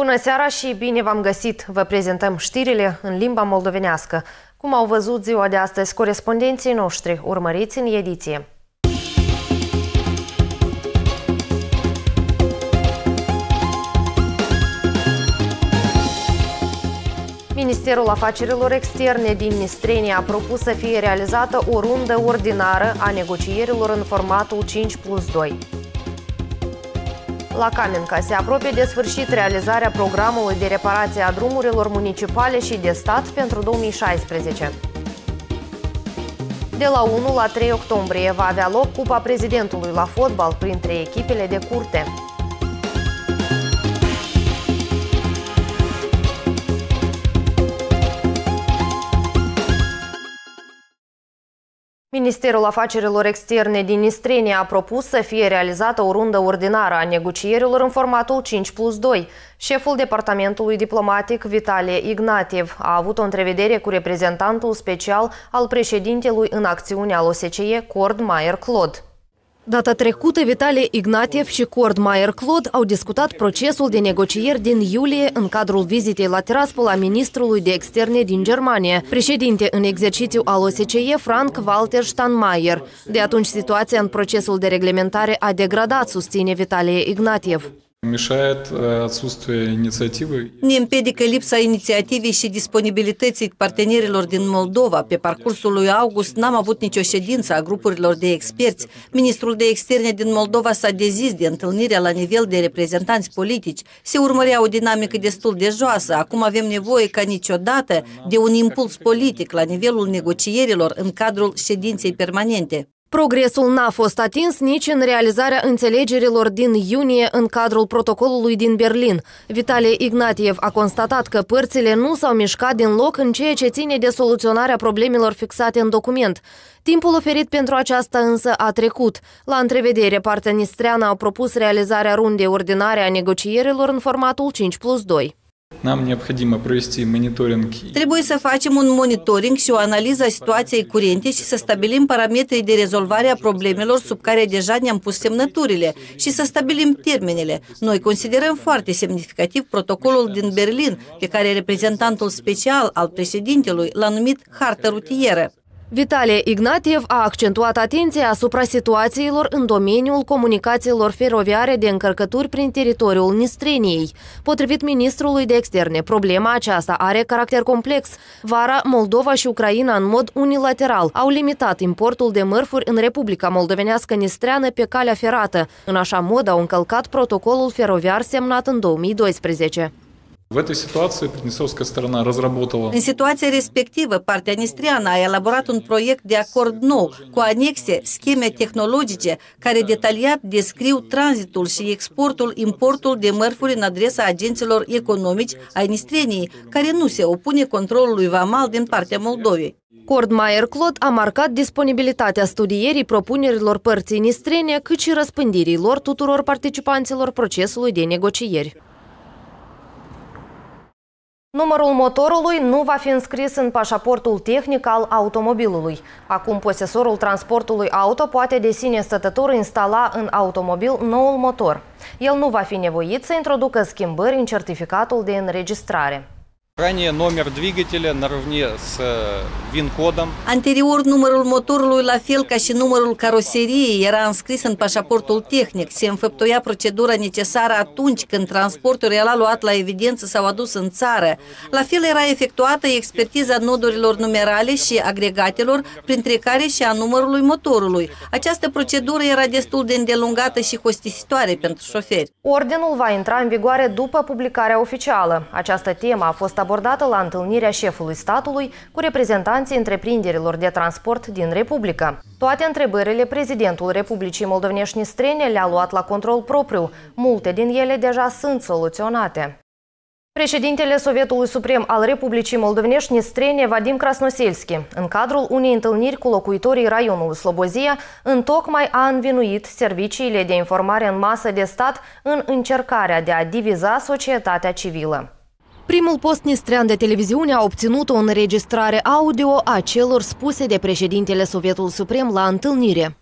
Bună seara și bine v-am găsit! Vă prezentăm știrile în limba moldovenească. Cum au văzut ziua de astăzi corespondenții noștri, urmăriți în ediție. Ministerul Afacerilor Externe din Nistrenia a propus să fie realizată o rundă ordinară a negocierilor în formatul 5 plus 2. La Kamenka se apropie de sfârșit realizarea programului de reparație a drumurilor municipale și de stat pentru 2016. De la 1 la 3 octombrie va avea loc Cupa Prezidentului la fotbal printre echipele de curte. Ministerul Afacerilor Externe din Istrenia a propus să fie realizată o rundă ordinară a negocierilor în formatul 5 plus 2. Șeful Departamentului Diplomatic, Vitalie Ignatiev, a avut o întrevedere cu reprezentantul special al președintelui în acțiune al OSCE, Cord Mayer Claude. Data trecută, Vitalie Ignatiev și Cord Mayer Claude au discutat procesul de negocieri din iulie în cadrul vizitei la Tiraspol a ministrului de externe din Germania, președinte în exercițiu al OSCE Frank-Walter Steinmeier. De atunci, situația în procesul de reglementare a degradat, susține Vitalie Ignatiev. Мешает э, отсутствие инициативы. Ne împiedică lipsa inițiativei și disponibilității partenerilor din Moldova. Pe parcursul lui august n-am avut nicio ședință a grupurilor de experți. Ministrul de externe din Moldova s-a dezis de întâlnirea la nivel de reprezentanți politici. Se urmărea o dinamică destul de joasă. Acum avem nevoie ca niciodată de un impuls politic la nivelul negocierilor în cadrul ședinței permanente. Progresul n-a fost atins nici în realizarea înțelegerilor din iunie în cadrul protocolului din Berlin. Vitalie Ignatiev a constatat că părțile nu s-au mișcat din loc în ceea ce ține de soluționarea problemelor fixate în document. Timpul oferit pentru aceasta însă a trecut. La întrevedere, partea nistreană a propus realizarea rundei ordinare a negocierilor în formatul 5 plus 2. Нам необходимо провести мониторинг. Trebuie să facem un monitoring și o analiză a situației curente și să stabilim parametrii de rezolvare a problemelor sub care deja ne-am pus semnăturile și să stabilim termenele. Noi considerăm foarte semnificativ protocolul din Berlin, pe care reprezentantul special al președintelui l-a numit hartă rutieră. Vitalie Ignatiev a accentuat atenția asupra situațiilor în domeniul comunicațiilor feroviare de încărcături prin teritoriul Nistreniei. Potrivit ministrului de externe, problema aceasta are caracter complex. Vara, Moldova și Ucraina în mod unilateral au limitat importul de mărfuri în Republica Moldovenească Nistreană pe calea ferată. În așa mod au încălcat protocolul feroviar semnat în 2012. В этой ситуации Приднестровская сторона разработала... În situația respectivă, partea nistriană a elaborat un proiect de acord nou, cu anexe, scheme tehnologice, care detaliat descriu tranzitul și exportul, importul de mărfuri în adresa agenților economici ai Nistreniei, care nu se opune controlului vamal din partea Moldovei. Cord Mayer Clot a marcat disponibilitatea studierii propunerilor părții nistrene, cât și răspândirii lor tuturor participanților procesului de negocieri. Numărul motorului nu va fi înscris în pașaportul tehnic al automobilului. Acum, posesorul transportului auto poate de sine stătător instala în automobil noul motor. El nu va fi nevoit să introducă schimbări în certificatul de înregistrare. Ранее номер двигателя наравне с VIN-кодом. Anterior, numărul motorului, la fel ca și numărul caroseriei, era înscris în pașaportul tehnic. Se înfăptuia procedura necesară atunci când transportul era luat la evidență sau adus în țară. La fel era efectuată expertiza nodurilor numerale și agregatelor, printre care și a numărului motorului. Această procedură era destul de îndelungată și costisitoare pentru șoferi. Ordinul va intra în vigoare după publicarea oficială. Această temă a fost abordată la întâlnirea șefului statului cu reprezentanții întreprinderilor de transport din Republică. Toate întrebările prezidentul Republicii Moldovenești Strene le-a luat la control propriu. Multe din ele deja sunt soluționate. Președintele Sovietului Suprem al Republicii Moldovenești Nistrene, Vadim Krasnoselski, în cadrul unei întâlniri cu locuitorii raionului Slobozia, întocmai a învinuit serviciile de informare în masă de stat în încercarea de a diviza societatea civilă. Primul post nistrean de televiziune a obținut o înregistrare audio a celor spuse de președintele Sovietul Suprem la întâlnire.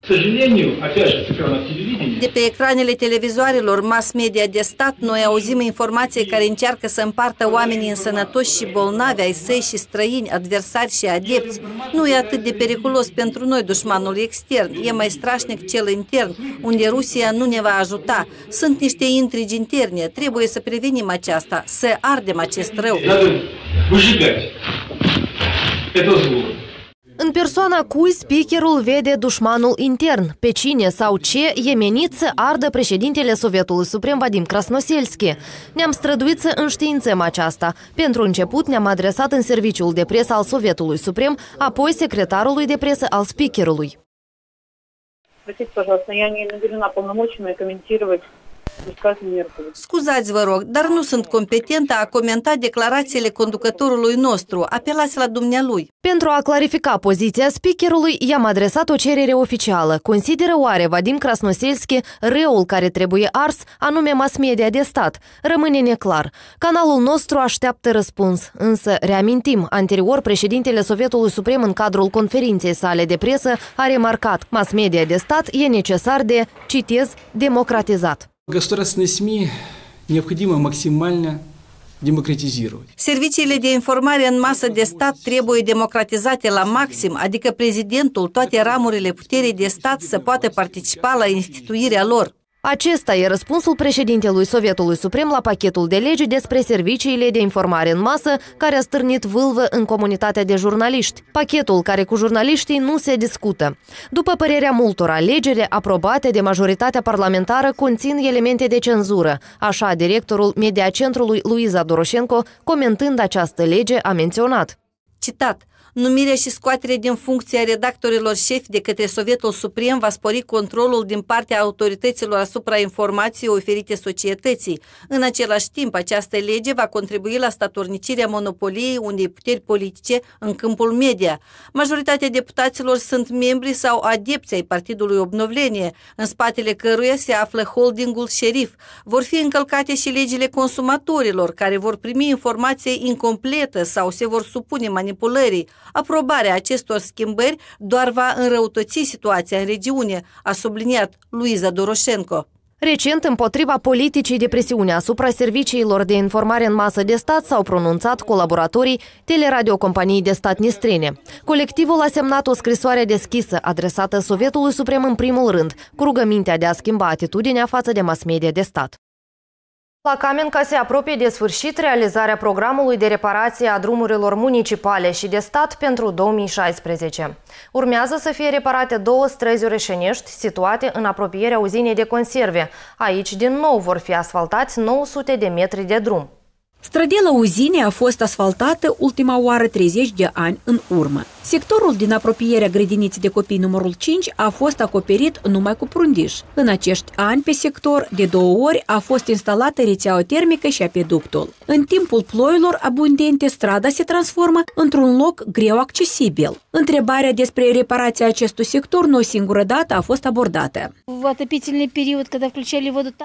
К сожалению, опять же, с экранов телевидения, De pe ecranele televizoarelor mass media de stat, noi auzim informații care încearcă să împartă oamenii însănătoși și bolnavi ai săi și străini, adversari și adepți. Nu e atât de periculos pentru noi dușmanul extern, e mai strașnic cel intern, unde Rusia nu ne va ajuta. Sunt niște intrigi interne, trebuie să prevenim aceasta, să ardem acest rău. Это зло. În persoana cui speakerul vede dușmanul intern, pe cine sau ce e menit să ardă președintele Sovietului Suprem Vadim Krasnoselski. Ne-am străduit să înștiințăm aceasta. Pentru început ne-am adresat în serviciul de presă al Sovietului Suprem, apoi secretarului de presă al speakerului. Простите, пожалуйста, я не наделена полномочиями комментировать Scuzați, vă rog, dar nu sunt competentă a comenta declarațiile conducătorului nostru. Apelați la dumnealui. Pentru a clarifica poziția speakerului, i-am adresat o cerere oficială. Consideră oare Vadim Krasnoselski răul care trebuie ars, anume mass media de stat? Rămâne neclar. Canalul nostru așteaptă răspuns. Însă, reamintim, anterior președintele Sovietului Suprem în cadrul conferinței sale de presă a remarcat mass media de stat e necesar de, citez, democratizat. Государственные СМИ необходимо максимально democratizировать. Serviciile de informare în masă de stat trebuie democratizate la maxim, adică prezidentul, toate ramurile puterii de stat să poată participa la instituirea lor. Acesta e răspunsul președintelui Sovietului Suprem la pachetul de lege despre serviciile de informare în masă care a stârnit vâlvă în comunitatea de jurnaliști. Pachetul care cu jurnaliștii nu se discută. După părerea multora, legile aprobate de majoritatea parlamentară conțin elemente de cenzură, așa directorul mediacentrului Luiza Doroșenko, comentând această lege, a menționat. Citat. Numirea și scoaterea din funcție a redactorilor șefi de către Sovietul Suprem va spori controlul din partea autorităților asupra informației oferite societății. În același timp, această lege va contribui la statornicirea monopoliei unei puteri politice în câmpul media. Majoritatea deputaților sunt membri sau adepți ai Partidului Obnovlenie, în spatele căruia se află holdingul șerif. Vor fi încălcate și legile consumatorilor, care vor primi informație incompletă sau se vor supune manipulării. Aprobarea acestor schimbări doar va înrăutăți situația în regiune, a subliniat Luiza Doroșenko. Recent, împotriva politicii de presiune asupra serviciilor de informare în masă de stat s-au pronunțat colaboratorii teleradiocompaniei de stat nistrene. Colectivul a semnat o scrisoare deschisă adresată Sovietului Suprem în primul rând, cu rugămintea de a schimba atitudinea față de mass media de stat. La Camenca se apropie de sfârșit realizarea programului de reparație a drumurilor municipale și de stat pentru 2016. Urmează să fie reparate două străzi oreșenești situate în apropierea uzinei de conserve. Aici din nou vor fi asfaltați 900 de metri de drum. Strădela uzinei a fost asfaltată ultima oară 30 de ani în urmă. Sectorul din apropierea grădiniței de copii numărul 5 a fost acoperit numai cu prundiș. În acești ani, pe sector, de două ori a fost instalată rețeaua termică și apeductul. În timpul ploilor abundente, strada se transformă într-un loc greu accesibil. Întrebarea despre reparația acestui sector nu o singură dată a fost abordată.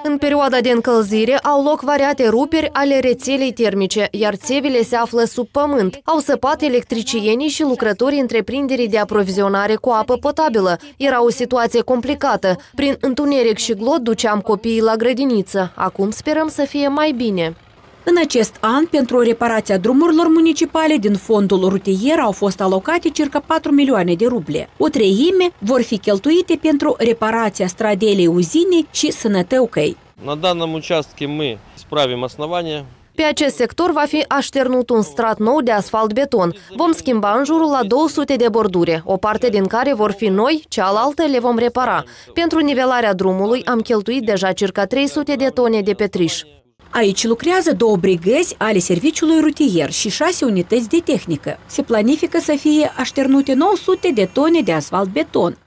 În perioada de încălzire au loc variate ruperi ale rețelei termice, iar țevile se află sub pământ. Au săpat electricienii și lucrătorii întreprinderii de aprovizionare cu apă potabilă. Era o situație complicată. Prin întuneric și glot duceam copiii la grădiniță. Acum sperăm să fie mai bine. În acest an, pentru reparația drumurilor municipale din fondul rutier au fost alocate circa 4 milioane de ruble. O treime vor fi cheltuite pentru reparația stradelei uzinei și sănătăucăi. На данном участке мы справим основание, pe acest sector va fi așternut un strat nou de asfalt-beton. Vom schimba în jurul la 200 de bordure, o parte din care vor fi noi, cealaltă le vom repara. Pentru nivelarea drumului am cheltuit deja circa 300 de tone de petriș. Aici lucrează două brigăzi ale serviciului rutier și șase unități de tehnică. Se planifică să fie așternute 900 de tone de asfalt-beton.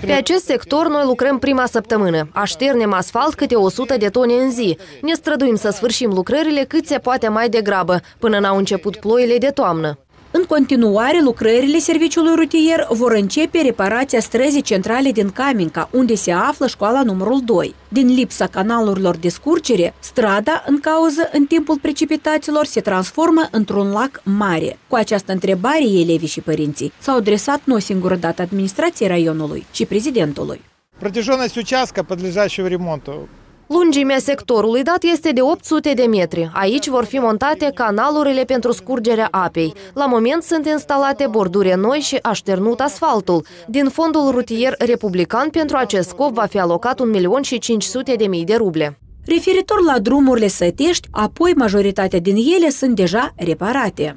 Pe acest sector noi lucrăm prima săptămână. Așternem asfalt câte 100 de tone în zi. Ne străduim să sfârșim lucrările cât se poate mai degrabă, până n-au început ploile de toamnă. În continuare, lucrările serviciului rutier vor începe reparația străzii centrale din Caminca, unde se află școala numărul 2. Din lipsa canalurilor de scurgere, strada, în cauză în timpul precipitațiilor, se transformă într-un lac mare. Cu această întrebare, elevii și părinții s-au adresat nu o singură dată administrației raionului și prezidentului. Протяженность участка, подлежащего ремонту, Lungimea sectorului dat este de 800 de metri. Aici vor fi montate canalurile pentru scurgerea apei. La moment sunt instalate bordure noi și așternut asfaltul. Din fondul rutier republican pentru acest scop va fi alocat 1.500.000 de ruble. Referitor la drumurile sătești, apoi majoritatea din ele sunt deja reparate.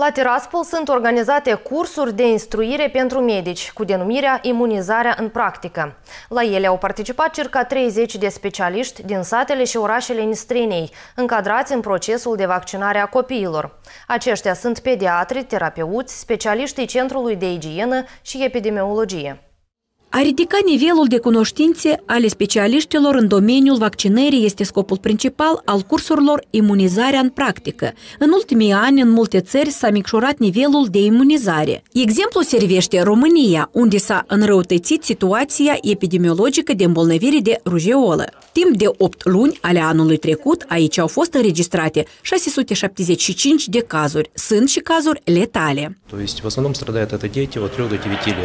La Tiraspol sunt organizate cursuri de instruire pentru medici cu denumirea Imunizarea în practică. La ele au participat circa 30 de specialiști din satele și orașele Nistrinei, încadrați în procesul de vaccinare a copiilor. Aceștia sunt pediatri, terapeuți, specialiștii Centrului de Igienă și Epidemiologie. A ridica nivelul de cunoștințe ale specialiștilor în domeniul vaccinării este scopul principal al cursurilor imunizarea în practică. În ultimii ani, în multe țări s-a micșorat nivelul de imunizare. Exemplu servește România, unde s-a înrăutățit situația epidemiologică de îmbolnăvire de rujeolă. Timp de 8 luni ale anului trecut, aici au fost înregistrate 675 de cazuri. Sunt și cazuri letale.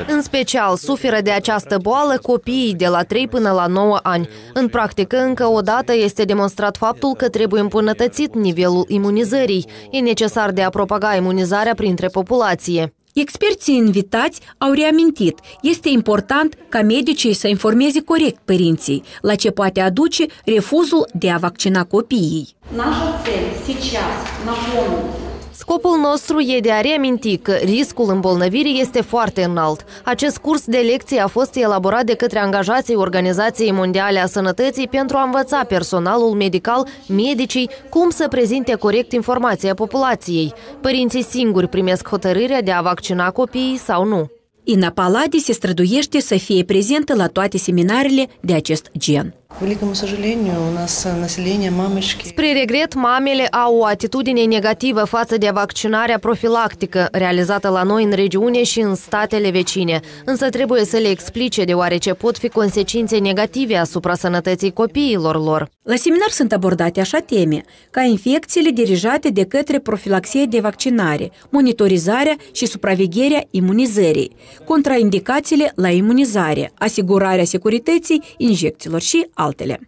În special, suferă de această boală copiii de la 3 până la 9 ani. În practică, încă o dată este demonstrat faptul că trebuie îmbunătățit nivelul imunizării. E necesar de a propaga imunizarea printre populație. Experții invitați au reamintit, este important ca medicii să informeze corect părinții, la ce poate aduce refuzul de a vaccina copiii. Наша цель сейчас напомнить Scopul nostru e de a reaminti că riscul îmbolnăvirii este foarte înalt. Acest curs de lecții a fost elaborat de către angajații Organizației Mondiale a Sănătății pentru a învăța personalul medical, medicii, cum să prezinte corect informația populației. Părinții singuri primesc hotărârea de a vaccina copiii sau nu. Ina Paladi se străduiește să fie prezentă la toate seminarele de acest gen. Spre regret, mamele au o atitudine negativă față de vaccinarea profilactică realizată la noi în regiune și în statele vecine, însă trebuie să le explice deoarece pot fi consecințe negative asupra sănătății copiilor lor. La seminar sunt abordate așa teme, ca infecțiile dirijate de către profilaxie de vaccinare, monitorizarea și supravegherea imunizării, contraindicațiile la imunizare, asigurarea securității injecțiilor și altele.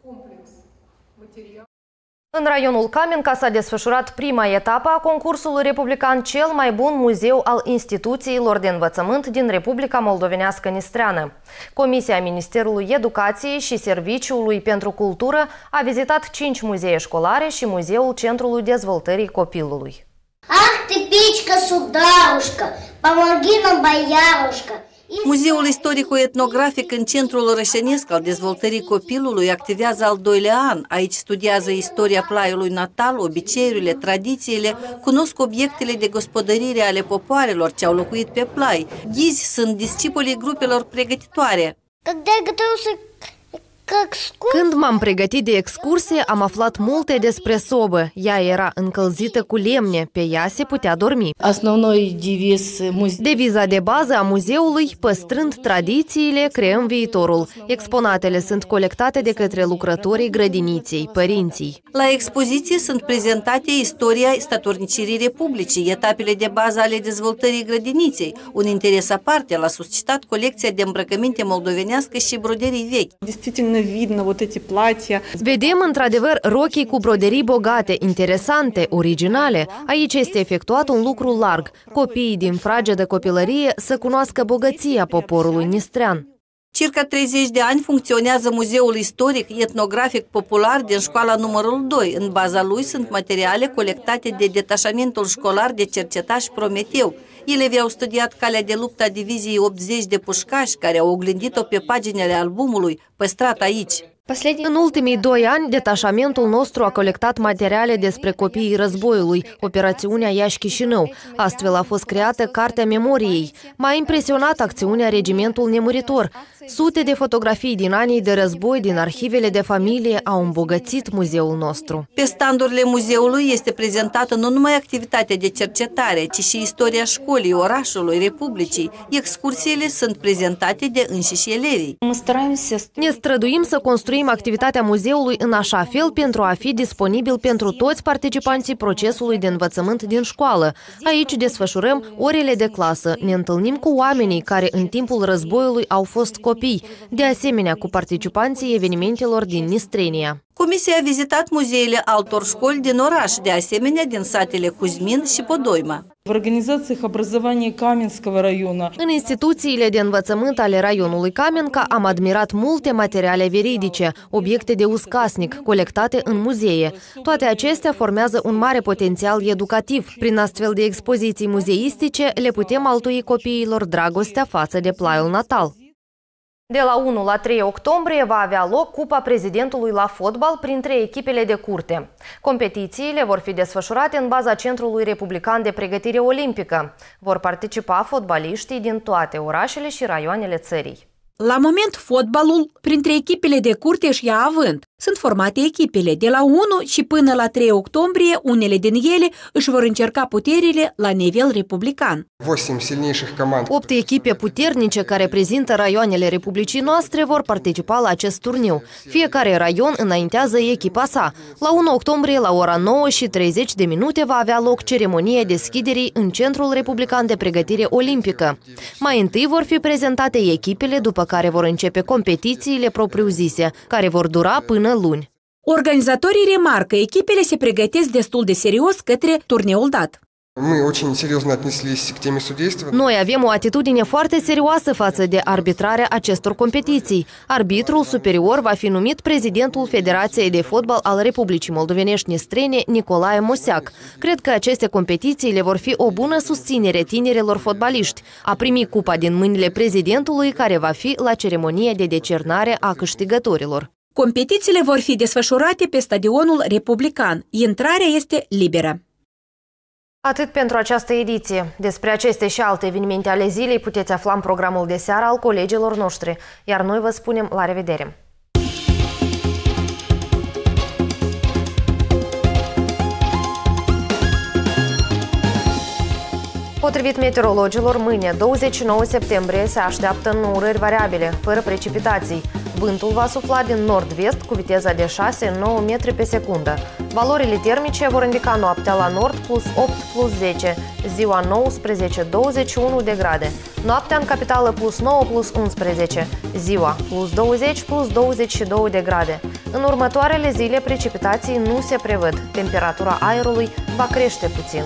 În raionul Camenca s-a desfășurat prima etapă a concursului republican Cel mai bun muzeu al instituțiilor de învățământ din Republica Moldovenească Nistreană. Comisia Ministerului Educației și Serviciului pentru Cultură a vizitat cinci muzee școlare și Muzeul Centrului Dezvoltării Copilului. Ах ты, печка, сударушка, помоги нам, боярушка! Muzeul istorico-etnografic în centrul rășenesc al dezvoltării copilului activează al doilea an. Aici studiază istoria plaiului natal, obiceiurile, tradițiile, cunosc obiectele de gospodărire ale popoarelor ce au locuit pe plai. Ghizi sunt discipolii grupelor pregătitoare. Когда я готовился к экскурсии, când m-am pregătit de excursie, am aflat multe despre sobă. Ea era încălzită cu lemne, pe ea se putea dormi. Deviza de bază a muzeului, păstrând tradițiile, creăm viitorul. Exponatele sunt colectate de către lucrătorii grădiniței, părinții. La expoziție sunt prezentate istoria statornicirii Republicii, etapele de bază ale dezvoltării grădiniței. Un interes aparte l-a suscitat colecția de îmbrăcăminte moldovenească și broderii vechi действительно видно вот эти платья. Vedem într-adevăr rochii cu broderii bogate, interesante, originale. Aici este efectuat un lucru larg. Copiii din fragedă copilărie să cunoască bogăția poporului nistrean. Circa 30 de ani funcționează Muzeul Istoric Etnografic Popular din școala numărul 2. În baza lui sunt materiale colectate de detașamentul școlar de cercetași Prometeu. Elevii au studiat calea de luptă a diviziei 80 de pușcași, care au oglindit-o pe paginile albumului, păstrat aici. În ultimii doi ani, detașamentul nostru a colectat materiale despre copiii războiului, operațiunea Iași-Chișinău. Astfel a fost creată Cartea Memoriei. M-a impresionat acțiunea Regimentul Nemuritor. Sute de fotografii din anii de război din arhivele de familie au îmbogățit muzeul nostru. Pe standurile muzeului este prezentată nu numai activitatea de cercetare, ci și istoria școlii, orașului, republicii. Excursiile sunt prezentate de înșiși elevii. Ne străduim să construim construim activitatea muzeului în așa fel pentru a fi disponibil pentru toți participanții procesului de învățământ din școală. Aici desfășurăm orele de clasă, ne întâlnim cu oamenii care în timpul războiului au fost copii, de asemenea cu participanții evenimentelor din Nistrenia. Comisia a vizitat muzeele altor școli din oraș, de asemenea din satele Cuzmin și Podoima. В организациях образования Каменского района. În instituțiile de învățământ ale raionului Kamenka am admirat multe materiale veridice, obiecte de uscasnic, colectate în muzee. Toate acestea formează un mare potențial educativ. Prin astfel de expoziții muzeistice le putem altui copiilor dragostea față de plaiul natal. De la 1 la 3 octombrie va avea loc Cupa Prezidentului la fotbal printre echipele de curte. Competițiile vor fi desfășurate în baza Centrului Republican de Pregătire Olimpică. Vor participa fotbaliștii din toate orașele și raioanele țării. La moment, fotbalul, printre echipele de curte își ia avânt. Sunt formate echipele. De la 1 și până la 3 octombrie, unele din ele își vor încerca puterile la nivel republican. 8 echipe puternice care prezintă raioanele Republicii noastre vor participa la acest turniu. Fiecare raion înaintează echipa sa. La 1 octombrie, la ora 9 și 30 de minute, va avea loc ceremonia deschiderii în Centrul Republican de Pregătire Olimpică. Mai întâi vor fi prezentate echipele, după care vor începe competițiile propriu-zise, care vor dura până luni. Organizatorii remarcă echipele se pregătesc destul de serios către turneul dat. Noi avem o atitudine foarte serioasă față de arbitrarea acestor competiții. Arbitrul superior va fi numit prezidentul Federației de Fotbal al Republicii Moldovenești Nistrene, Nicolae Moseac. Cred că aceste competiții le vor fi o bună susținere tinerilor fotbaliști. A primi cupa din mâinile prezidentului care va fi la ceremonie de decernare a câștigătorilor. Competițiile vor fi desfășurate pe stadionul republican. Intrarea este liberă. Atât pentru această ediție. Despre aceste și alte evenimente ale zilei puteți afla în programul de seară al colegilor noștri, iar noi vă spunem la revedere! Potrivit meteorologilor, mâine, 29 septembrie, se așteaptă înnourări variabile, fără precipitații. Vântul va sufla din nord-vest cu viteza de 6-9 metri pe secundă. Valorile termice vor indica noaptea la nord plus 8 plus 10, ziua 19-21 de grade. Noaptea în capitală plus 9 plus 11, ziua plus 20 plus 22 de grade. În următoarele zile precipitații nu se prevăd. Temperatura aerului va crește puțin.